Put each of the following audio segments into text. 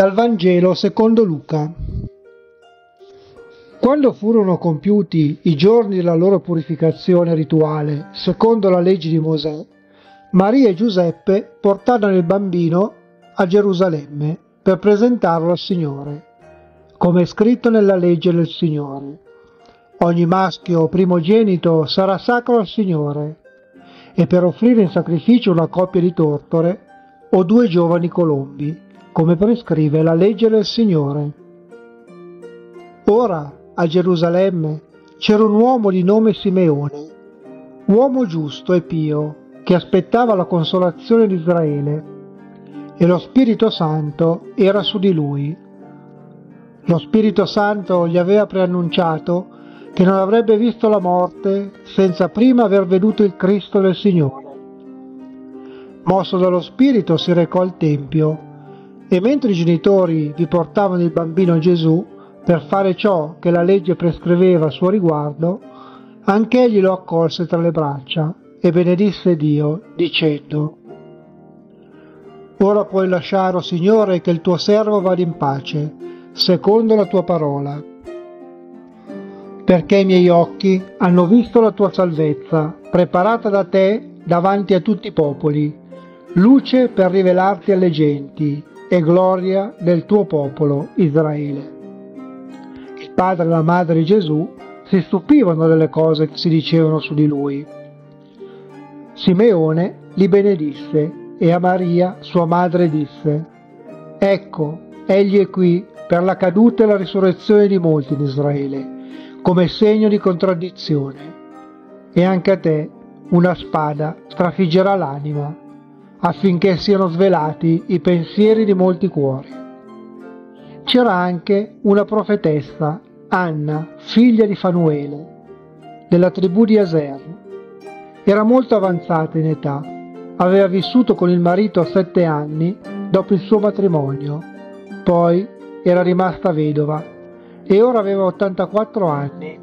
Dal Vangelo secondo Luca. Quando furono compiuti i giorni della loro purificazione rituale, secondo la legge di Mosè, Maria e Giuseppe portarono il bambino a Gerusalemme per presentarlo al Signore, come è scritto nella legge del Signore. Ogni maschio primogenito sarà sacro al Signore, e per offrire in sacrificio una coppia di tortore o due giovani colombi, come prescrive la legge del Signore. Ora a Gerusalemme c'era un uomo di nome Simeone, uomo giusto e pio, che aspettava la consolazione di Israele, e lo Spirito Santo era su di lui. Lo Spirito Santo gli aveva preannunciato che non avrebbe visto la morte senza prima aver veduto il Cristo del Signore. Mosso dallo Spirito si recò al Tempio e mentre i genitori vi portavano il bambino Gesù, per fare ciò che la legge prescriveva a suo riguardo, anch'egli lo accolse tra le braccia e benedisse Dio, dicendo Ora puoi lasciare, o Signore, che il tuo servo vada in pace, secondo la tua parola. Perché i miei occhi hanno visto la tua salvezza, preparata da te davanti a tutti i popoli, luce per rivelarti alle genti e gloria del tuo popolo Israele padre e la madre di Gesù si stupivano delle cose che si dicevano su di lui. Simeone li benedisse e a Maria, sua madre, disse, Ecco, egli è qui per la caduta e la risurrezione di molti in Israele, come segno di contraddizione. E anche a te una spada strafiggerà l'anima, affinché siano svelati i pensieri di molti cuori. C'era anche una profetessa Anna, figlia di Fanuele, della tribù di Aser. Era molto avanzata in età, aveva vissuto con il marito sette anni dopo il suo matrimonio, poi era rimasta vedova e ora aveva 84 anni.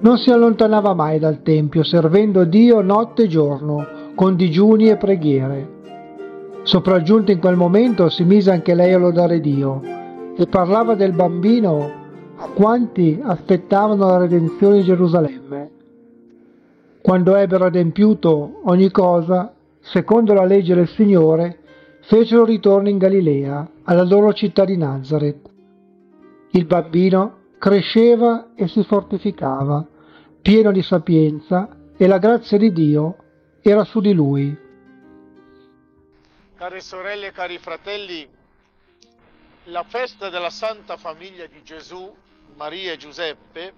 Non si allontanava mai dal Tempio, servendo Dio notte e giorno, con digiuni e preghiere. Sopraggiunta in quel momento si mise anche lei a lodare Dio e parlava del bambino quanti aspettavano la redenzione di Gerusalemme. Quando ebbero adempiuto ogni cosa, secondo la legge del Signore, fecero ritorno in Galilea, alla loro città di Nazareth. Il bambino cresceva e si fortificava, pieno di sapienza, e la grazia di Dio era su di lui. Care sorelle e cari fratelli, la festa della Santa Famiglia di Gesù Maria e Giuseppe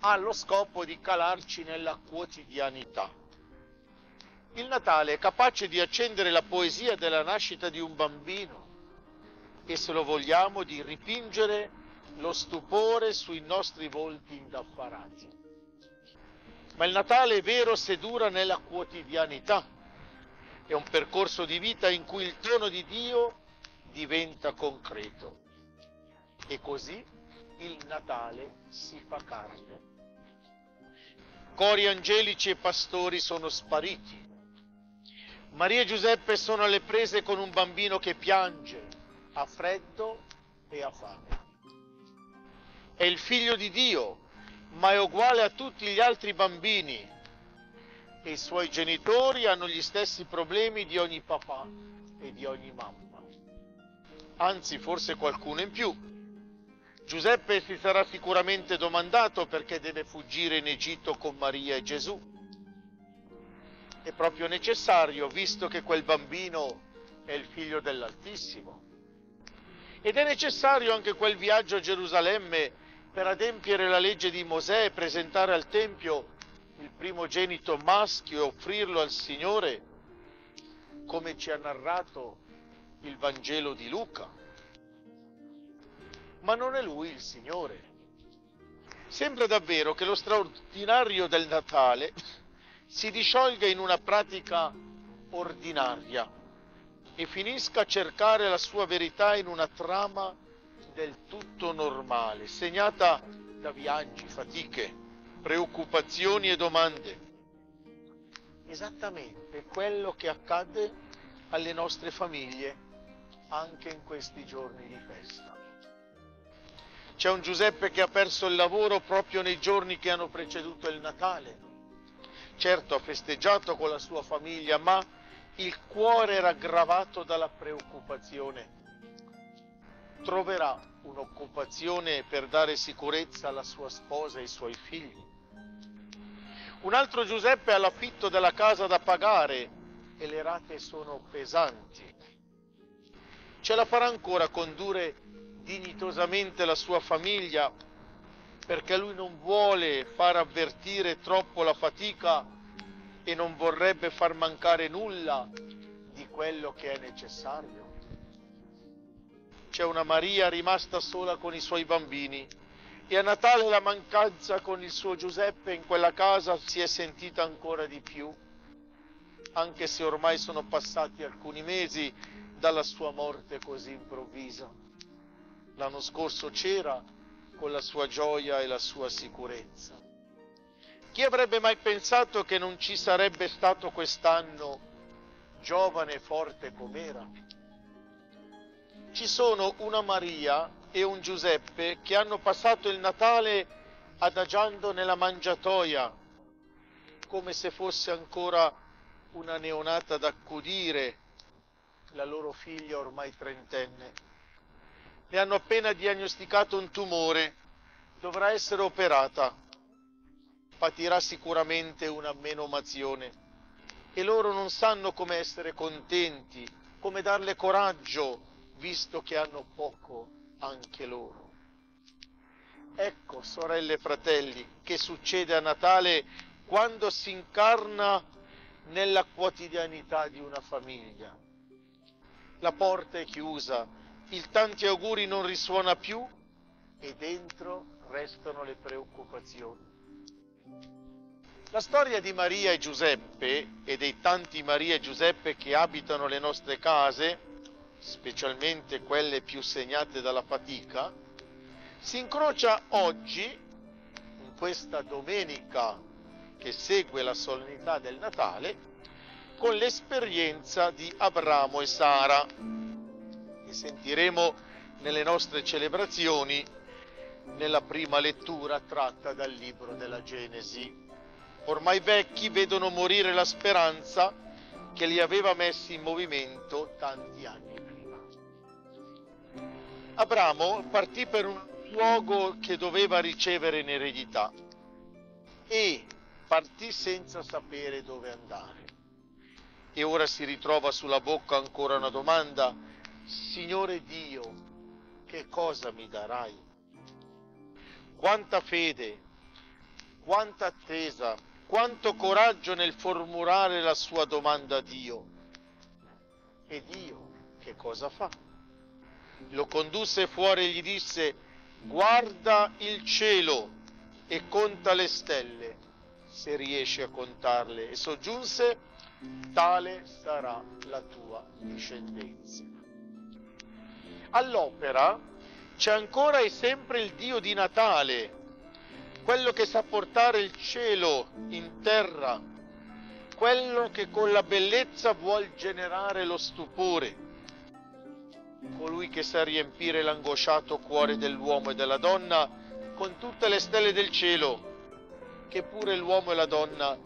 ha lo scopo di calarci nella quotidianità. Il Natale è capace di accendere la poesia della nascita di un bambino e se lo vogliamo di ripingere lo stupore sui nostri volti indaffarati. Ma il Natale è vero se dura nella quotidianità. È un percorso di vita in cui il tono di Dio diventa concreto. E così il Natale si fa carne. Cori angelici e pastori sono spariti. Maria e Giuseppe sono alle prese con un bambino che piange, ha freddo e ha fame. È il figlio di Dio, ma è uguale a tutti gli altri bambini e i suoi genitori hanno gli stessi problemi di ogni papà e di ogni mamma. Anzi, forse qualcuno in più Giuseppe si sarà sicuramente domandato perché deve fuggire in Egitto con Maria e Gesù. È proprio necessario, visto che quel bambino è il figlio dell'Altissimo. Ed è necessario anche quel viaggio a Gerusalemme per adempiere la legge di Mosè e presentare al Tempio il primogenito maschio e offrirlo al Signore, come ci ha narrato il Vangelo di Luca ma non è lui il Signore. Sembra davvero che lo straordinario del Natale si disciolga in una pratica ordinaria e finisca a cercare la sua verità in una trama del tutto normale, segnata da viaggi, fatiche, preoccupazioni e domande. Esattamente quello che accade alle nostre famiglie anche in questi giorni di festa. C'è un Giuseppe che ha perso il lavoro proprio nei giorni che hanno preceduto il Natale. Certo ha festeggiato con la sua famiglia, ma il cuore era aggravato dalla preoccupazione. Troverà un'occupazione per dare sicurezza alla sua sposa e ai suoi figli. Un altro Giuseppe ha l'affitto della casa da pagare e le rate sono pesanti. Ce la farà ancora condurre dignitosamente la sua famiglia perché lui non vuole far avvertire troppo la fatica e non vorrebbe far mancare nulla di quello che è necessario. C'è una Maria rimasta sola con i suoi bambini e a Natale la mancanza con il suo Giuseppe in quella casa si è sentita ancora di più, anche se ormai sono passati alcuni mesi dalla sua morte così improvvisa. L'anno scorso c'era con la sua gioia e la sua sicurezza. Chi avrebbe mai pensato che non ci sarebbe stato quest'anno giovane e forte com'era? Ci sono una Maria e un Giuseppe che hanno passato il Natale adagiando nella mangiatoia, come se fosse ancora una neonata da accudire la loro figlia ormai trentenne. Le hanno appena diagnosticato un tumore, dovrà essere operata, patirà sicuramente una menomazione. E loro non sanno come essere contenti, come darle coraggio, visto che hanno poco anche loro. Ecco, sorelle e fratelli, che succede a Natale quando si incarna nella quotidianità di una famiglia. La porta è chiusa, il tanti auguri non risuona più e dentro restano le preoccupazioni. La storia di Maria e Giuseppe e dei tanti Maria e Giuseppe che abitano le nostre case, specialmente quelle più segnate dalla fatica, si incrocia oggi, in questa domenica che segue la solennità del Natale, con l'esperienza di Abramo e Sara, che sentiremo nelle nostre celebrazioni nella prima lettura tratta dal libro della Genesi. Ormai vecchi vedono morire la speranza che li aveva messi in movimento tanti anni prima. Abramo partì per un luogo che doveva ricevere in eredità e partì senza sapere dove andare e ora si ritrova sulla bocca ancora una domanda, Signore Dio, che cosa mi darai? Quanta fede, quanta attesa, quanto coraggio nel formulare la sua domanda a Dio. E Dio che cosa fa? Lo condusse fuori e gli disse, guarda il cielo e conta le stelle, se riesci a contarle. E soggiunse, tale sarà la tua discendenza. All'opera c'è ancora e sempre il Dio di Natale, quello che sa portare il cielo in terra, quello che con la bellezza vuol generare lo stupore, colui che sa riempire l'angosciato cuore dell'uomo e della donna con tutte le stelle del cielo, che pure l'uomo e la donna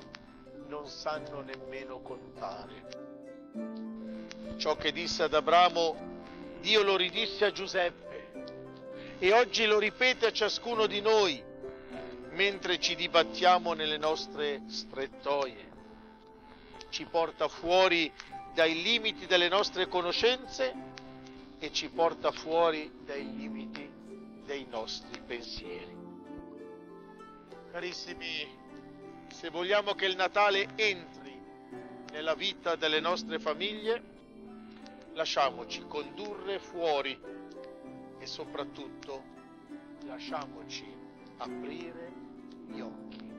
non sanno nemmeno contare. Ciò che disse ad Abramo, Dio lo ridisse a Giuseppe e oggi lo ripete a ciascuno di noi mentre ci dibattiamo nelle nostre strettoie. Ci porta fuori dai limiti delle nostre conoscenze e ci porta fuori dai limiti dei nostri pensieri. Carissimi se vogliamo che il Natale entri nella vita delle nostre famiglie, lasciamoci condurre fuori e soprattutto lasciamoci aprire gli occhi.